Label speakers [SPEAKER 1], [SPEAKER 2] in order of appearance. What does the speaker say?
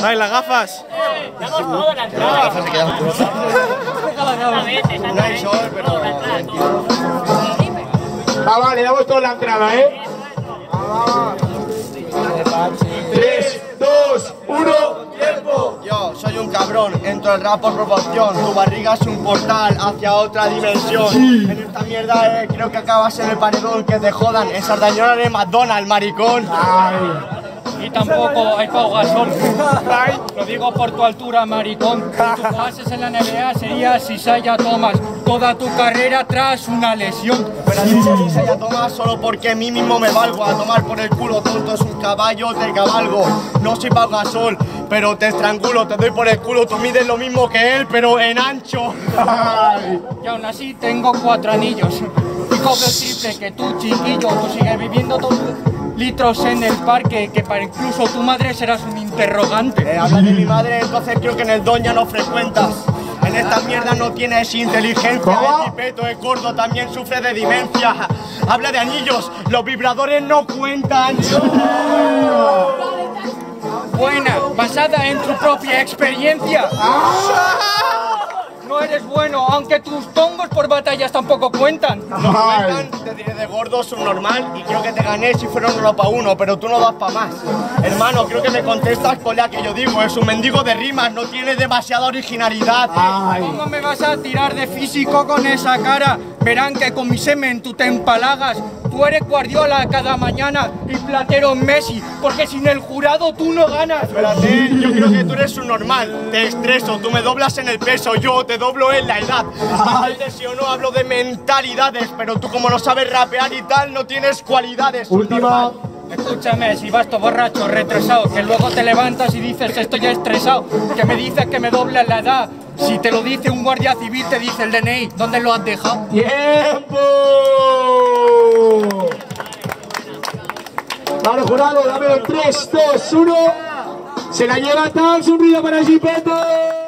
[SPEAKER 1] Dale, las gafas.
[SPEAKER 2] Damos todo la entrada. Las gafas se quedan
[SPEAKER 3] No hay sol, pero...
[SPEAKER 4] Ah, vale, damos toda la entrada, ¿eh? 3, 2, 1, tiempo.
[SPEAKER 3] Yo soy un cabrón, entro al rap por proporción. Tu barriga es un portal hacia otra dimensión. En esta mierda eh, creo que acabas en el paredón. Que te jodan, en Sardañola de McDonald's, maricón.
[SPEAKER 5] Y tampoco hay Pau Gasol. Lo digo por tu altura, maricón. Si jugases en la NBA serías Isaiah Thomas. Toda tu carrera tras una lesión.
[SPEAKER 3] Pero así dice ya Tomás solo porque a mí mismo me valgo A tomar por el culo tonto es un caballo de cabalgo No soy Pau Gasol, pero te estrangulo Te doy por el culo, tú mides lo mismo que él, pero en ancho
[SPEAKER 5] Y aún así tengo cuatro anillos. El triple que tú, chiquillo. Tú sigues viviendo tus litros en el parque. Que para incluso tu madre serás un interrogante.
[SPEAKER 3] Eh, habla de mi madre, entonces creo que en el don ya no frecuentas en esta mierda no tienes inteligencia, el tipeto es gordo, también sufre de demencia. Habla de anillos, los vibradores no cuentan.
[SPEAKER 5] Buena, basada en tu propia experiencia. Eres bueno, aunque tus tongos por batallas tampoco cuentan.
[SPEAKER 3] No cuentan, te diré de gordo, subnormal, y creo que te gané si fuera uno para uno, pero tú no das para más. Hermano, creo que me contestas con la que yo digo, es un mendigo de rimas, no tiene demasiada originalidad.
[SPEAKER 5] ¿Cómo me vas a tirar de físico con esa cara? Verán que con mi semen tú te empalagas. Tú eres Guardiola cada mañana y Platero Messi, porque sin el jurado tú no ganas.
[SPEAKER 3] Espérate, yo creo que tú eres un normal, te estreso, tú me doblas en el peso, yo te doblo en la edad. Yo no hablo de mentalidades, pero tú como no sabes rapear y tal, no tienes cualidades.
[SPEAKER 4] Última.
[SPEAKER 5] Escúchame, si vas todo borracho, retrasado, que luego te levantas y dices estoy ya estresado, que me dices que me dobla la edad. Si te lo dice un guardia civil, te dice el DNI, ¿dónde lo has dejado?
[SPEAKER 4] ¡Tiempo! Vale, jurado, dame 3, 2, 1. Se la lleva Tams, un ruido para Gipeto.